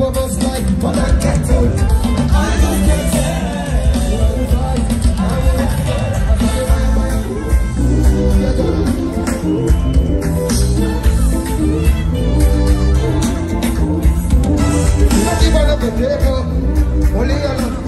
woman's life, but I can't do it. I can't it.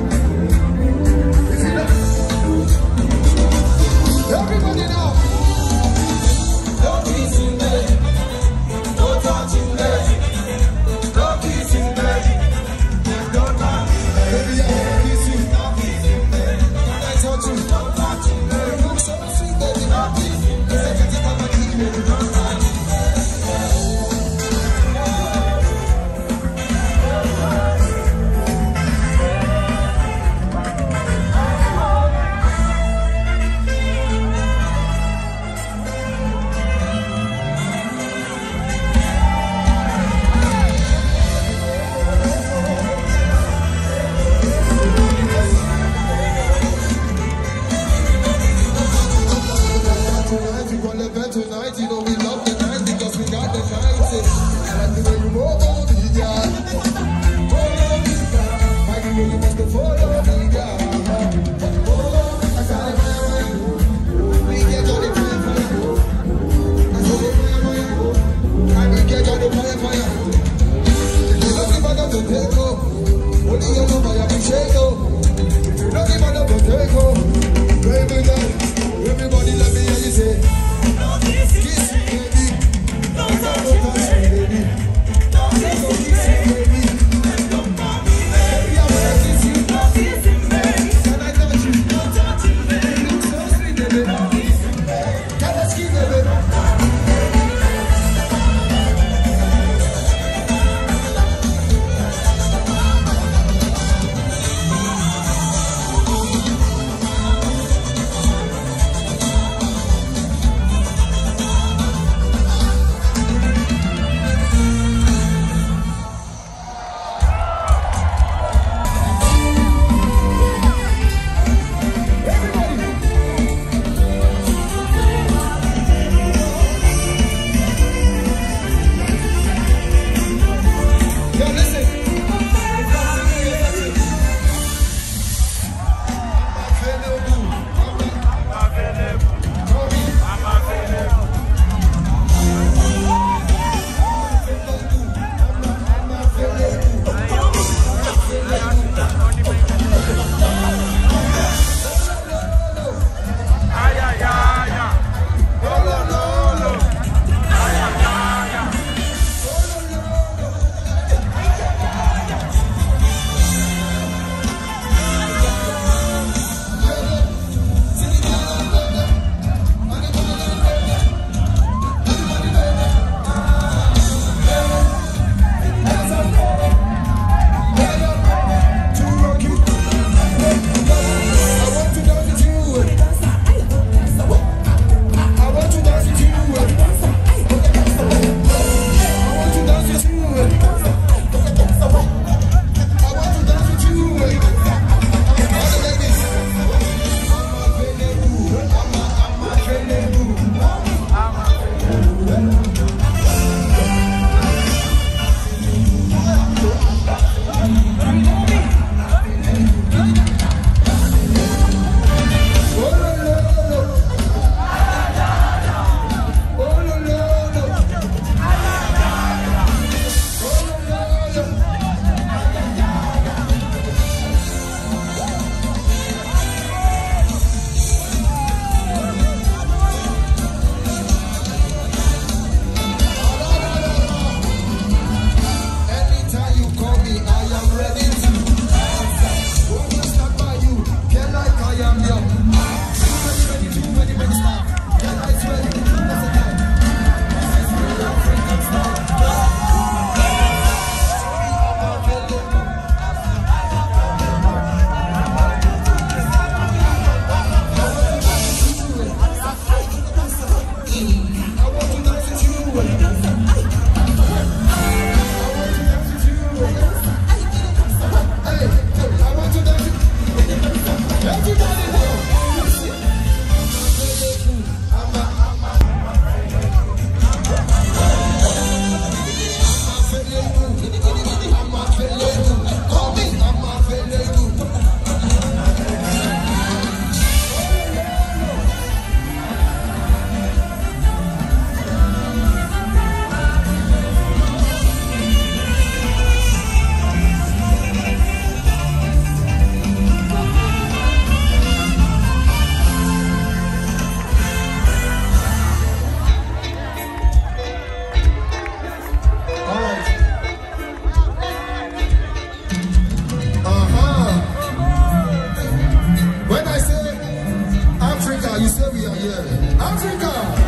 say we are here. Africa!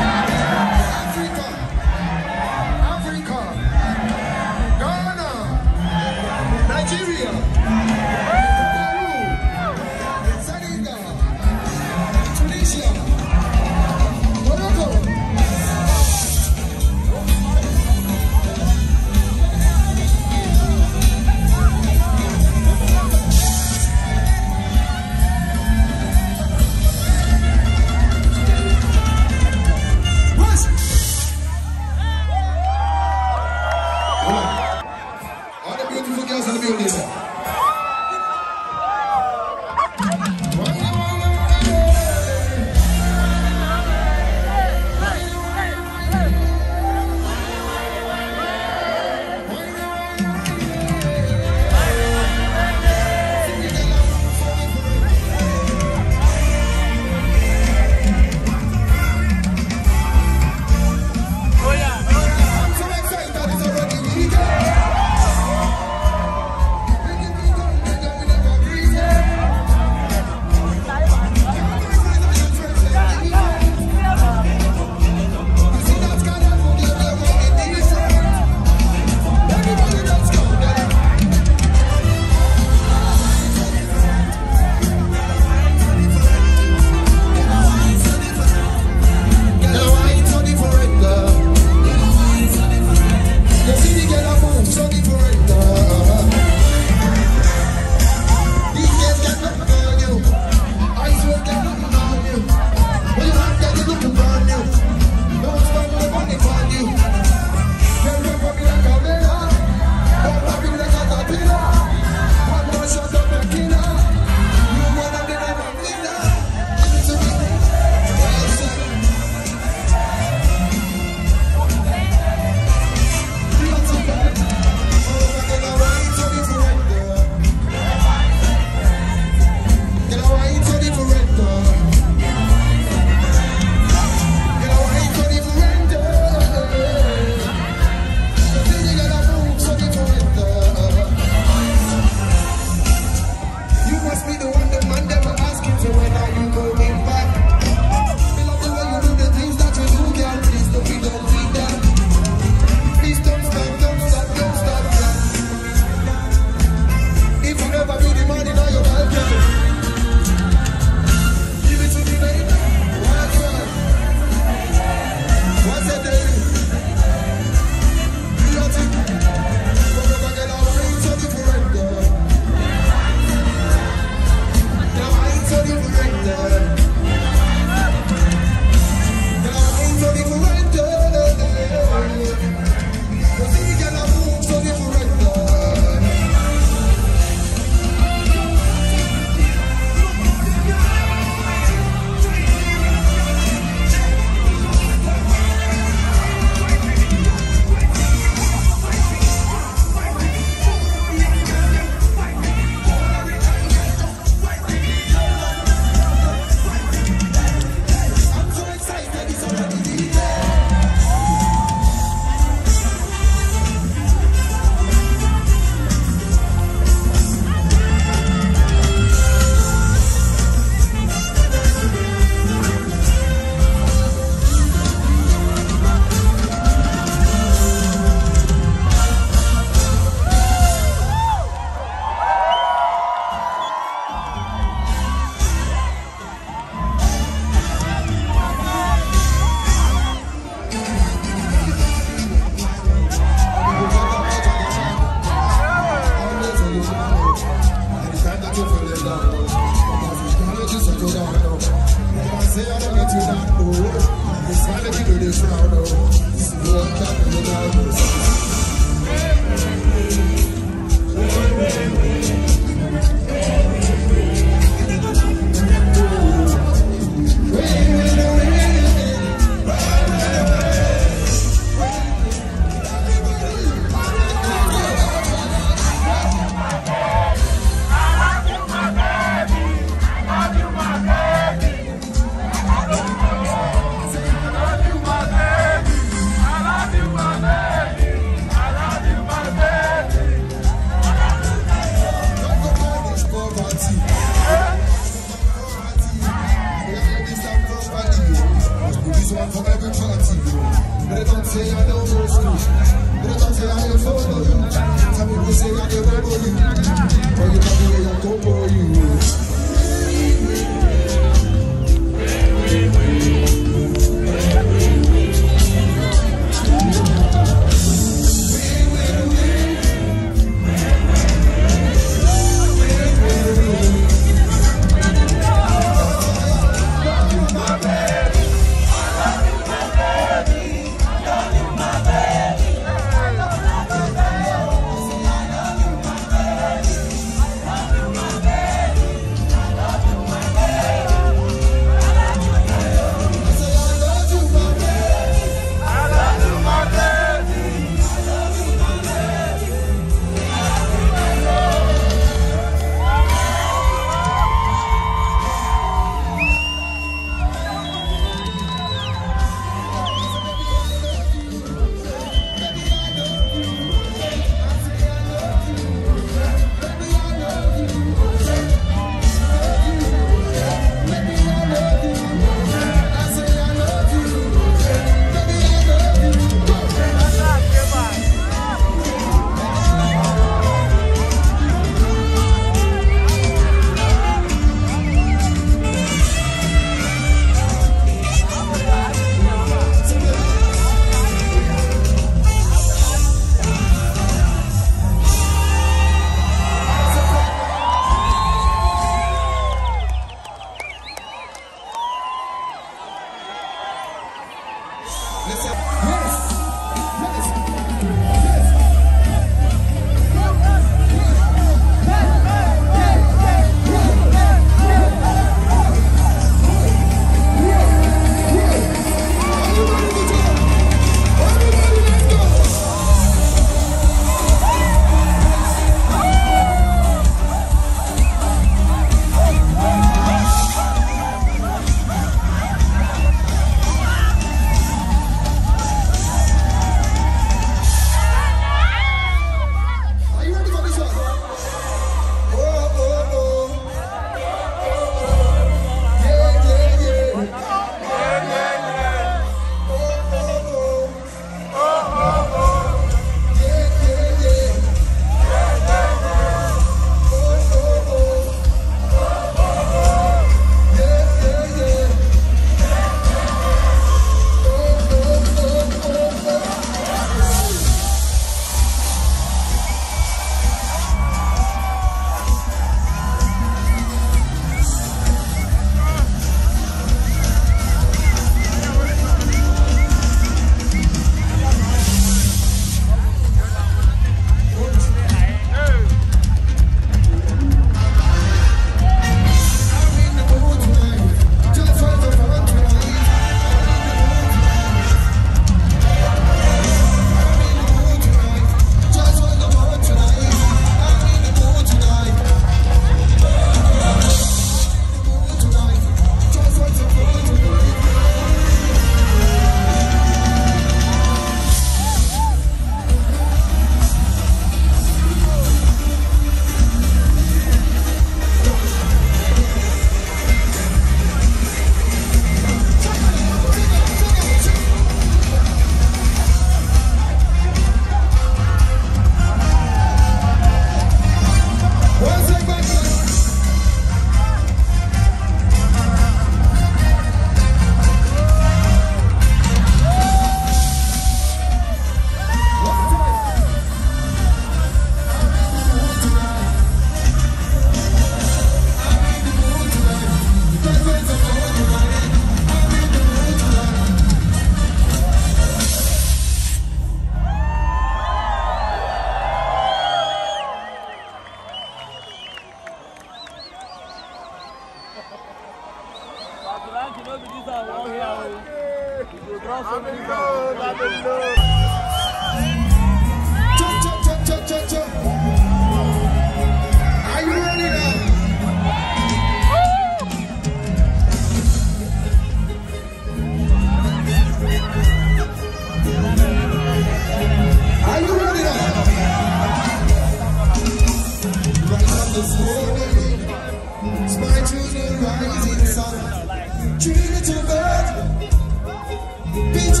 Beach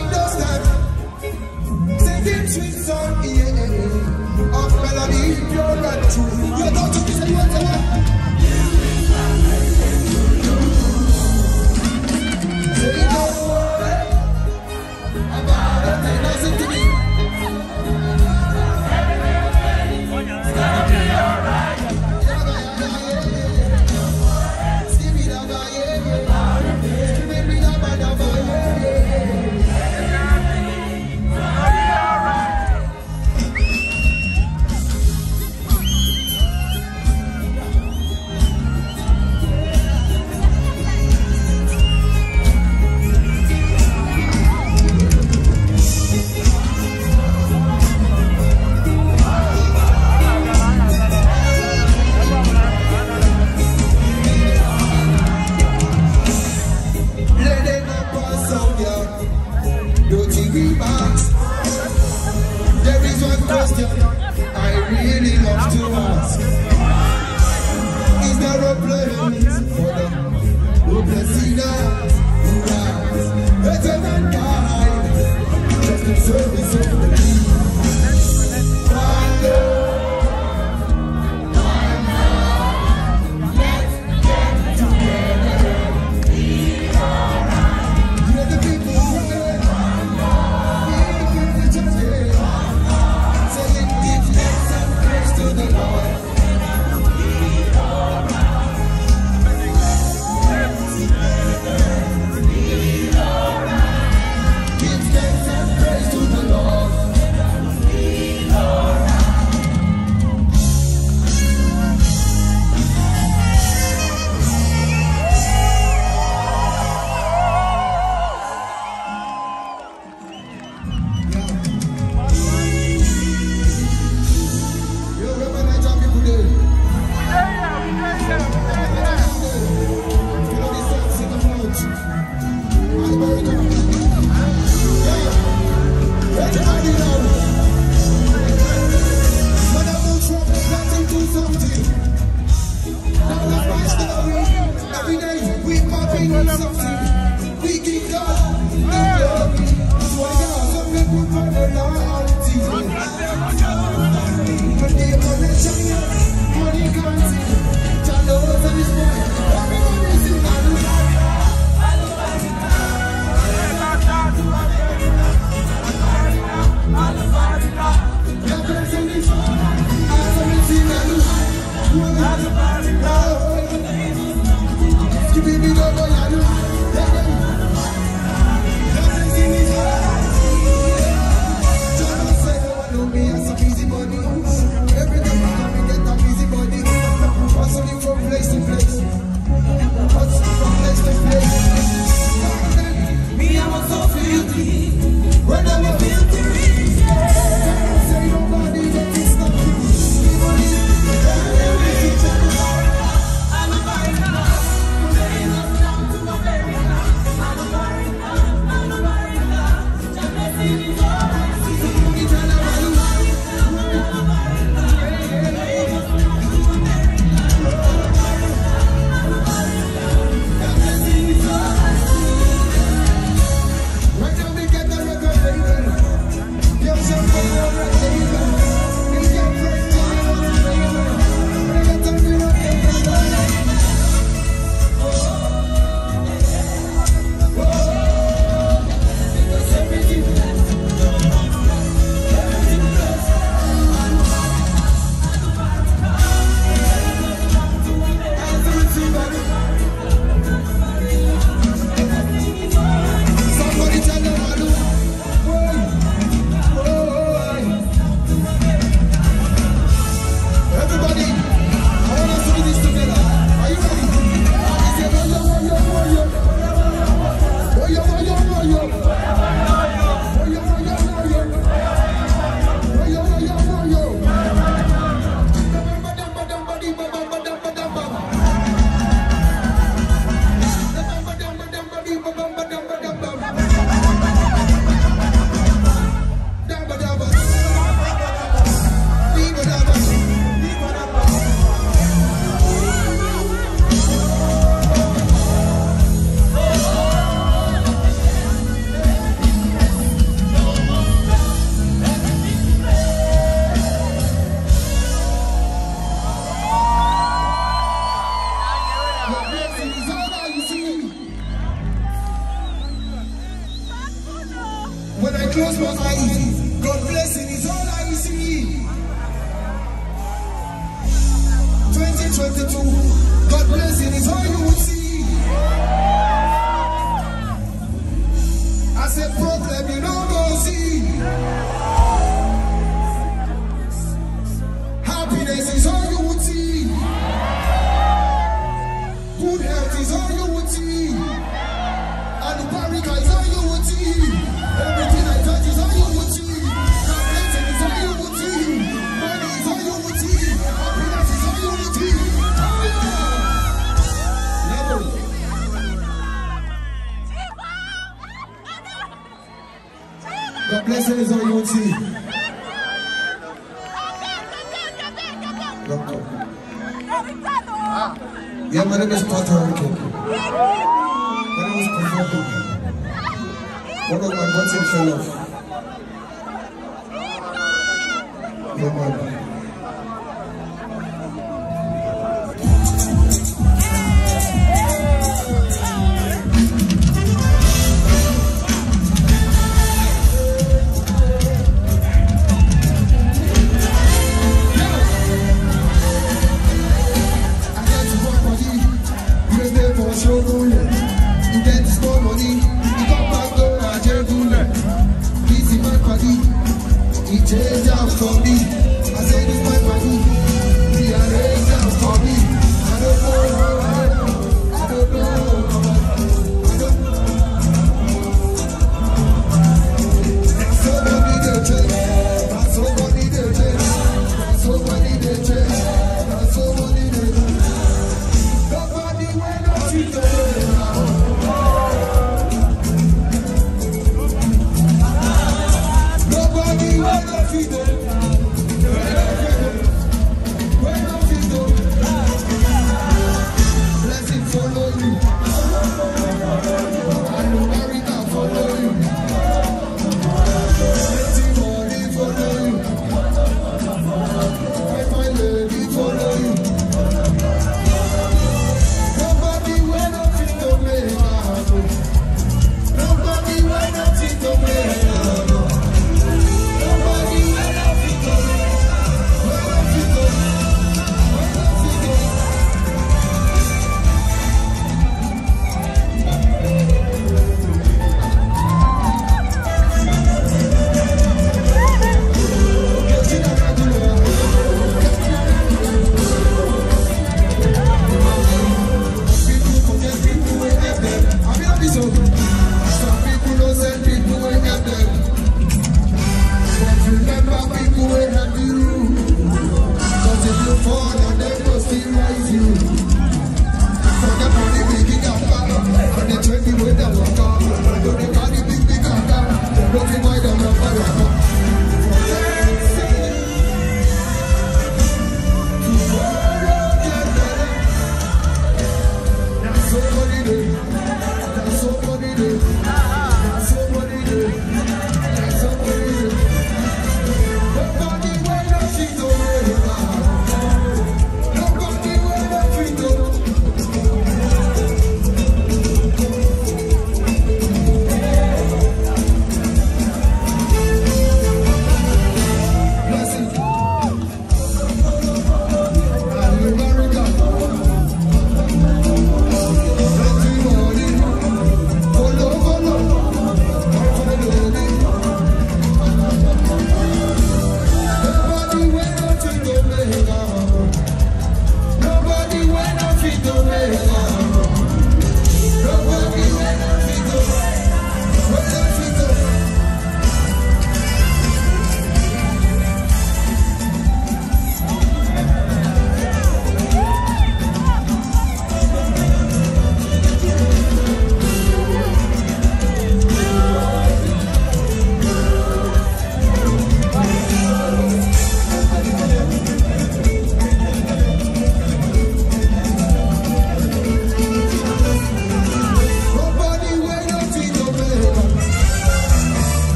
understand. Yeah, yeah, yeah. Of melody, pure and true. You're not to be Happiness is all you would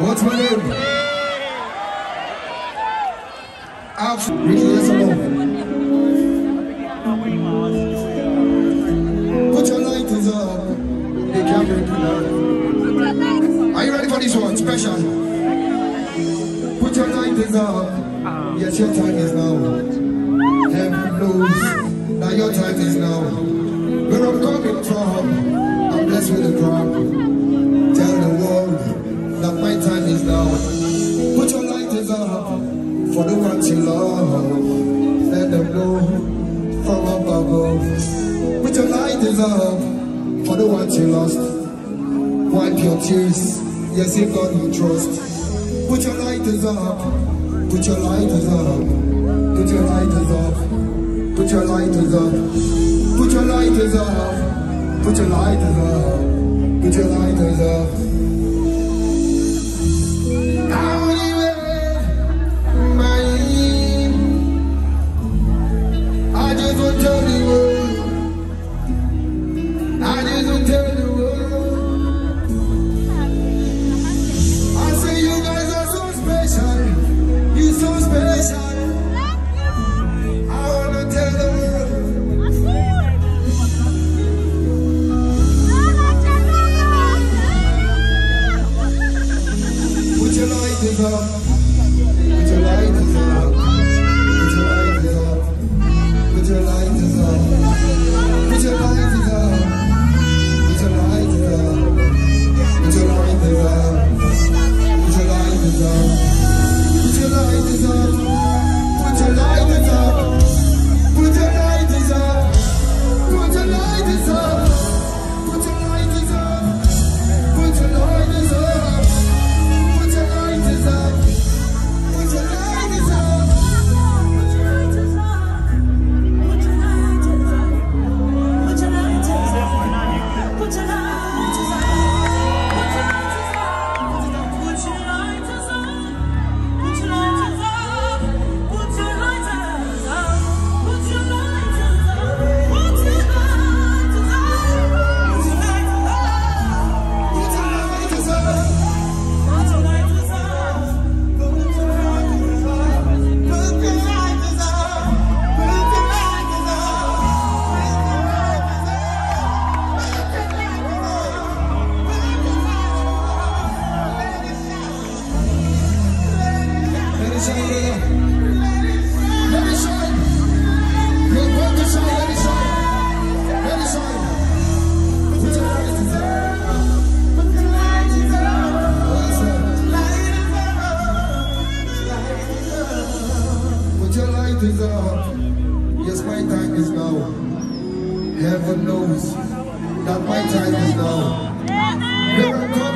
What's my name? Out. say God trust. Put your lighters up. Put your lighters up. Put your lighters up. Put your lighters up. Put your lighters up. Put your lighters up. Put your lighters up.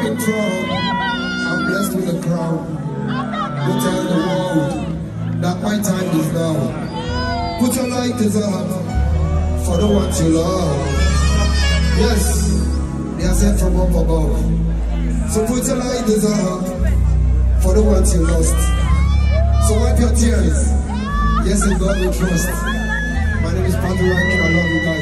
I'm blessed with a crown. Go tell the world that my time is now. Put your light is up for the ones you love. Yes, they are sent from up above. So put your light is up for the ones you lost. So wipe your tears. Yes, in God we trust. My name is Padua and I love you guys.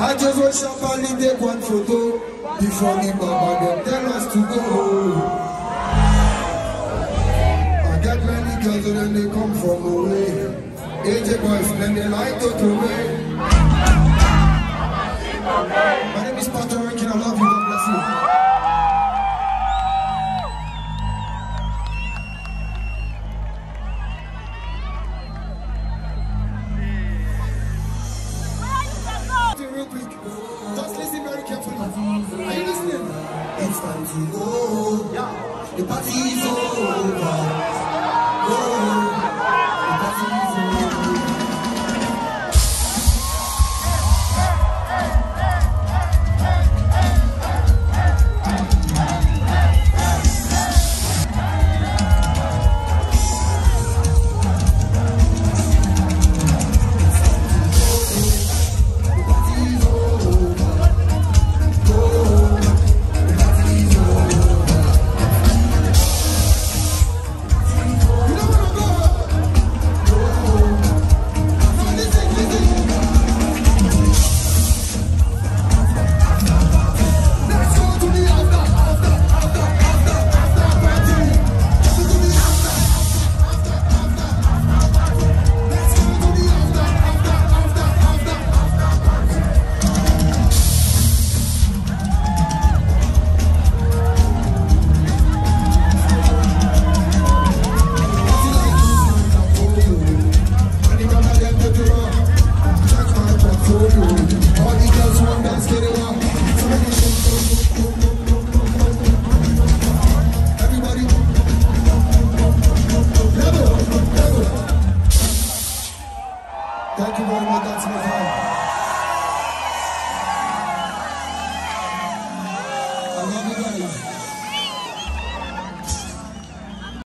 I just want champagne take one photo before the baba them tell us to go. I get many girls and then they come from away. AJ boys, then they like to throw away. My name is Patoranking, I love you.